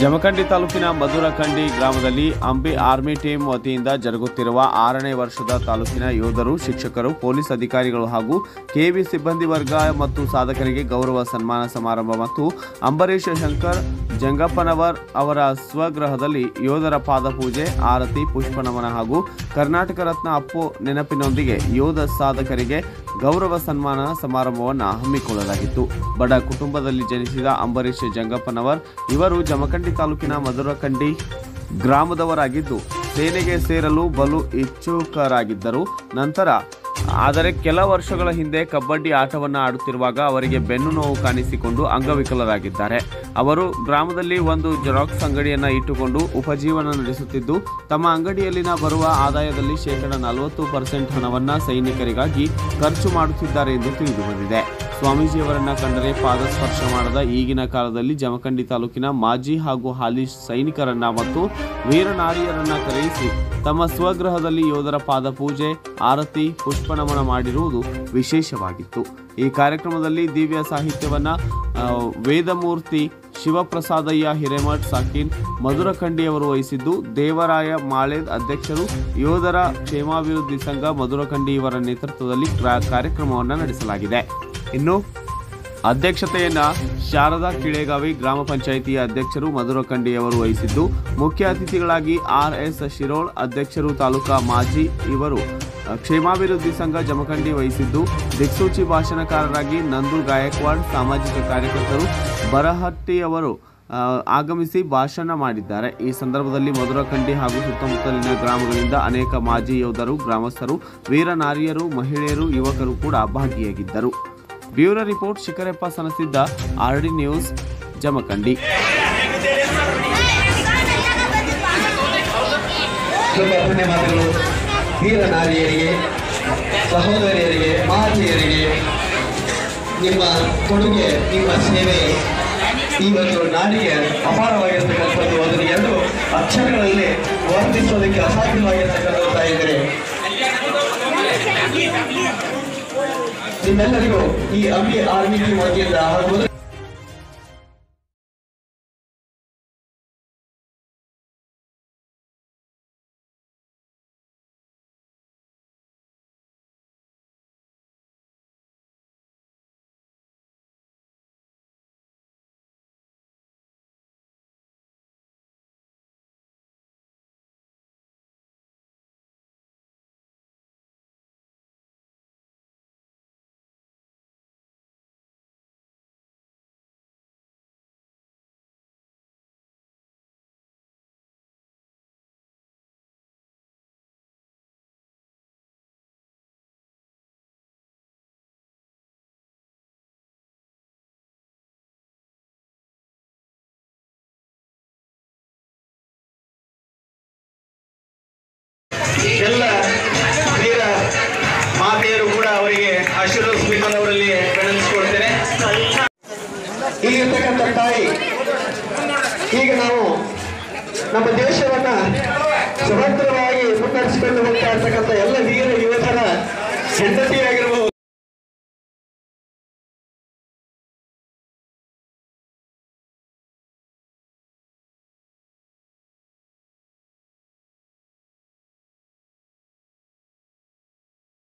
ಜಮಖಂಡಿ ತಾಲೂಕಿನ ಮಧುರಖಂಡಿ ಗ್ರಾಮದಲ್ಲಿ Ambi army team ವತಿಯಿಂದ ಜರುಗುತ್ತಿರುವ ಆರನೇ ವರ್ಷದ ತಾಲೂಕಿನ ಯೋಧರು, ಶಿಕ್ಷಕರು, ಪೊಲೀಸ್ ಅಧಿಕಾರಿಗಳು ಹಾಗೂ ಕೆವಿ ಸಿಬ್ಬಂದಿ ವರ್ಗ ಮತ್ತು ಸಾಧಕರಿಗೆ ಗೌರವ ಸನ್ಮಾನ ಸಮಾರಂಭ ಮತ್ತು ಅಂಬರೀಷ್ ಶಂಕರ್ ಜಂಗಪ್ಪನವರ್ ಅವರ ಸ್ವಗೃಹದಲ್ಲಿ ಯೋಧರ ಪಾದಪೂಜೆ, ಆರತಿ, ಪುಷ್ಪನಮನ ಹಾಗೂ ಕರ್ನಾಟಕ ರತ್ನ ಅಪ್ಪು ನೆನಪಿನೊಂದಿಗೆ ಯೋಧ ಸಾಧಕರಿಗೆ ಗೌರವ ಸನ್ಮಾನ ಸಮಾರಂಭವನ್ನು ಹಮ್ಮಿಕೊಳ್ಳಲಾಗಿತ್ತು. ಬಡ ಕುಟುಂಬದಲ್ಲಿ ಜನಿಸಿದ ಅಂಬರೀಷ್ ಜಂಗಪ್ಪನವರ್, ಇವರು ಜಮಖಂಡಿ ತಾಲೂಕಿನ ಮಧುರಕಂಡಿ ಗ್ರಾಮದವರಾಗಿದ್ದು ಸೇನೆಗೆ ಸೇರಲು ಬಲು ಇಚ್ಛುಕರಾಗಿದ್ದರು. ನಂತರ ಆದರೆ ಕೆಲ ವರ್ಷಗಳ ಹಿಂದೆ ಕಬಡ್ಡಿ ಆಟವನ್ನು ಆಡುತ್ತಿರುವಾಗ ಅವರಿಗೆ ಬೆನ್ನು ನೋವು ಕಾಣಿಸಿಕೊಂಡು ಅಂಗವಿಕಲರಾಗಿದ್ದಾರೆ. ಅವರು ಗ್ರಾಮದಲ್ಲಿ ಒಂದು ಜೆರಾಕ್ಸ್ ಅಂಗಡಿಯನ್ನು ಇಟ್ಟುಕೊಂಡು ಉಪಜೀವನ ನಡೆಸುತ್ತಿದ್ದು, ತಮ್ಮ ಅಂಗಡಿಯಲ್ಲಿನ ಬರುವ ಆದಾಯದಲ್ಲಿ ಶೇಕಡ ನಲವತ್ತು ಪರ್ಸೆಂಟ್ ಹಣವನ್ನು ಸೈನಿಕರಿಗಾಗಿ ಖರ್ಚು ಮಾಡುತ್ತಿದ್ದಾರೆ ಎಂದು ತಿಳಿದು ಬಂದಿದೆ ಸ್ವಾಮೀಜಿಯವರನ್ನ ಕಂಡರೆ ಪಾದ ಸ್ಪರ್ಶ ಮಾಡದ ಈಗಿನ ಕಾಲದಲ್ಲಿ ಜಮಖಂಡಿ ತಾಲೂಕಿನ ಮಾಜಿ ಹಾಗೂ ಹಾಲಿ ಸೈನಿಕರನ್ನ ಮತ್ತು ವೀರನಾರಿಯರನ್ನ ಕರೆಯಿಸಿ ತಮ್ಮ ಸ್ವಗೃಹದಲ್ಲಿ ಯೋಧರ ಪಾದಪೂಜೆ, ಆರತಿ, ಪುಷ್ಪನಮನ ಮಾಡಿರುವುದು ವಿಶೇಷವಾಗಿತ್ತು. ಈ ಕಾರ್ಯಕ್ರಮದಲ್ಲಿ ದಿವ್ಯ ಸಾಹಿತ್ಯವನ್ನ ವೇದಮೂರ್ತಿ ಶಿವಪ್ರಸಾದಯ್ಯ ಹಿರೇಮಠ್ ಸಾಕಿನ್ ಮಧುರಖಂಡಿಯವರು ವಹಿಸಿದ್ದು, ದೇವರಾಯ ಮಾಳೇದ್ ಅಧ್ಯಕ್ಷರು, ಯೋಧರ ಕ್ಷೇಮಾಭಿವೃದ್ಧಿ ಸಂಘ ಮಧುರಖಂಡಿ ಇವರ ನೇತೃತ್ವದಲ್ಲಿ ಕ್ರಾ- ಕಾರ್ಯಕ್ರಮವನ್ನು ನಡೆಸಲಾಗಿದೆ. ಇನ್ನು ಅಧ್ಯಕ್ಷತೆಯನ್ನ ಶಾರದಾ ಕಿಳೆಗಾವಿ ಗ್ರಾಮ ಪಂಚಾಯಿತಿಯ ಅಧ್ಯಕ್ಷರು ಮಧುರಖಂಡಿಯವರು ವಹಿಸಿದ್ದು, ಮುಖ್ಯ ಅತಿಥಿಗಳಾಗಿ ಆರ್ ಎಸ್ ಶಿರೋಳ್ ಅಧ್ಯಕ್ಷರು ತಾಲೂಕಾ ಮಾಜಿ ಇವರು ಕ್ಷೇಮಾಭಿವೃದ್ಧಿ ಸಂಘ ಜಮಖಂಡಿ ವಹಿಸಿದ್ದು, ದಿಕ್ಸೂಚಿ ಭಾಷಣಕಾರರಾಗಿ ನಂದು ಗಾಯಕ್ವಾಡ್ ಸಾಮಾಜಿಕ ಕಾರ್ಯಕರ್ತರು ಬರಹಟ್ಟಿಯವರು ಆಗಮಿಸಿ ಭಾಷಣ ಮಾಡಿದ್ದಾರೆ. ಈ ಸಂದರ್ಭದಲ್ಲಿ ಮಧುರಖಂಡಿ ಹಾಗೂ ಸುತ್ತಮುತ್ತಲಿನ ಗ್ರಾಮಗಳಿಂದ ಅನೇಕ ಮಾಜಿ ಯೋಧರು, ಗ್ರಾಮಸ್ಥರು ವೀರ ನಾರಿಯರು ಮಹಿಳೆಯರು, ಯುವಕರು ಕೂಡ ಭಾಗಿಯಾಗಿದ್ದರು. Bureau report Shikharappa Sanasidda R D news, Jamkhandi. ನಾರಿಯರಿಗೆ, ಸಹೋದರಿಯರಿಗೆ, ಮಾತೆಯರಿಗೆ, ನಿಮ್ಮ ಕೊಡುಗೆ, ನಿಮ್ಮ ಸೇವೆ ಈ ಒಂದು ನಾಡಿಗೆ ಅಪಾರವಾಗಿರ್ತಕ್ಕಂಥದ್ದು. ಅದನ್ನು ಎರಡು ಅಕ್ಷರಗಳಲ್ಲಿ ವರ್ತಿಸೋದಕ್ಕೆ ಅಸಾಧ್ಯವಾಗಿರ್ತಕ್ಕಂಥ ಇದ್ದಾರೆ ನಿಮ್ಮೆಲ್ಲರಿಗೂ ಈ ಅಂಬಿ ಆರ್ಮಿ ಟೀಮ್ ವತಿಯಿಂದ ಹಾಗೂ ಎಲ್ಲ ವೀರ ಮಾತೆಯರು ಕೂಡ ಅವರಿಗೆ ಆಶೀರ್ವಾದ ಸ್ಪೀಕರ್ ಅವರಲ್ಲಿ ಬೆಳೆಸ್ಕೊಳ್ತೇನೆ ಇಲ್ಲಿರ್ತಕ್ಕಂಥ ತಾಯಿ, ಈಗ ನಾವು ನಮ್ಮ ದೇಶವನ್ನ ಸ್ವತಂತ್ರವಾಗಿ ಮುನ್ನಡೆಸಿಕೊಂಡು ಹೋಗ್ತಾ ಇರ್ತಕ್ಕಂಥ ಎಲ್ಲ ವೀರ ಯುವಕರ